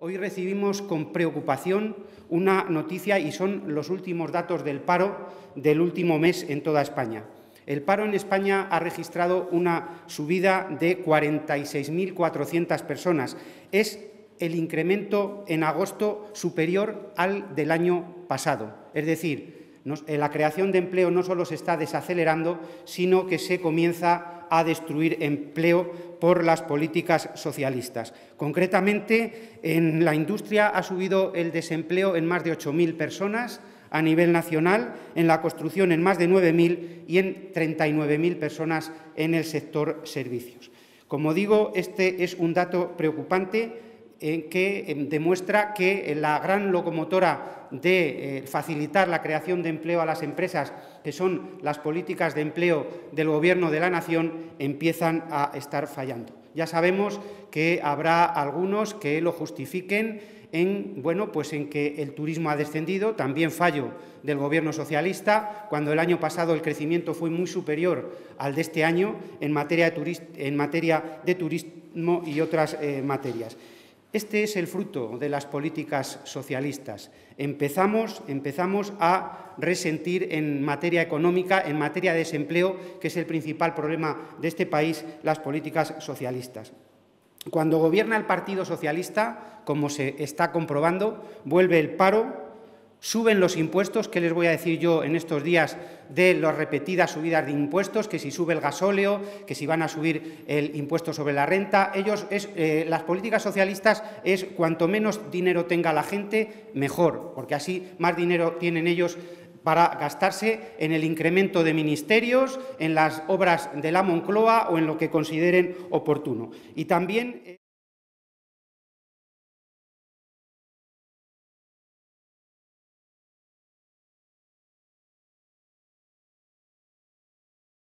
Hoy recibimos con preocupación una noticia y son los últimos datos del paro del último mes en toda España. El paro en España ha registrado una subida de 46.400 personas. Es el incremento en agosto superior al del año pasado. Es decir, la creación de empleo no solo se está desacelerando, sino que se comienza a destruir empleo por las políticas socialistas. Concretamente, en la industria ha subido el desempleo en más de 8.000 personas a nivel nacional, en la construcción en más de 9.000 y en 39.000 personas en el sector servicios. Como digo, este es un dato preocupante que em, demuestra que la gran locomotora de eh, facilitar la creación de empleo a las empresas, que son las políticas de empleo del Gobierno de la Nación, empiezan a estar fallando. Ya sabemos que habrá algunos que lo justifiquen en, bueno, pues en que el turismo ha descendido, también fallo del Gobierno socialista, cuando el año pasado el crecimiento fue muy superior al de este año en materia de, en materia de turismo y otras eh, materias. Este es el fruto de las políticas socialistas. Empezamos, empezamos, a resentir en materia económica, en materia de desempleo, que es el principal problema de este país, las políticas socialistas. Cuando gobierna el Partido Socialista, como se está comprobando, vuelve el paro, Suben los impuestos, ¿qué les voy a decir yo en estos días de las repetidas subidas de impuestos? Que si sube el gasóleo, que si van a subir el impuesto sobre la renta. Ellos, eh, las políticas socialistas es cuanto menos dinero tenga la gente, mejor, porque así más dinero tienen ellos para gastarse en el incremento de ministerios, en las obras de la Moncloa o en lo que consideren oportuno. Y también. Eh,